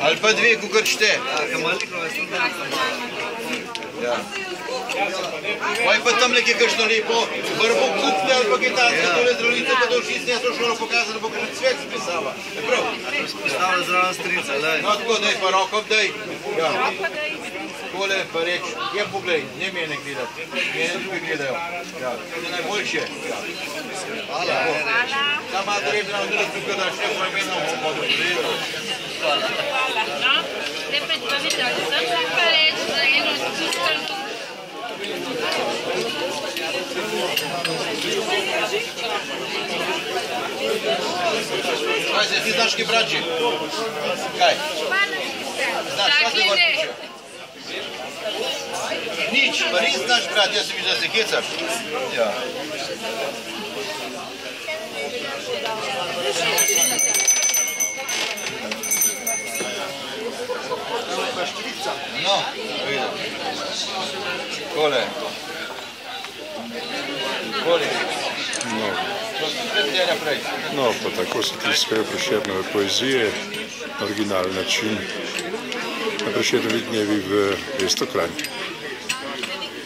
Ali pa dve, kukor šte. Ja. Pa je pa tam nekaj kakšno lepo, brbo kupte ali pa kitajske, tole zdravnice pa dolži s to šolo pokazati, da bo kar cvet spisala. Je prav? Stavlja zraven strica, lej. No tako, daj pa roko, daj. Ja. Tole pa reč, je poglej, ne mene gledati, mene drugi gledajo. Ja. To je najboljše. Ja. Hvala. Ta mater je bila odreda tukaj, da še po imenu bomo Hvala. No, zdaj predstavite, ali sem se pa reči za eno čistelko. Kaj se ti znaš kaj brači? Kaj? Znaš, kaj se Zakline. vrtiš? Nič, pa res znaš brati, jaz sem mislil, da se hecaš. Ja. No, vidim. Kole. Kole. No, no, pa tako se tiskajo prešernove poezije, originalen način. Na prešernovi dnevi v Estokranj.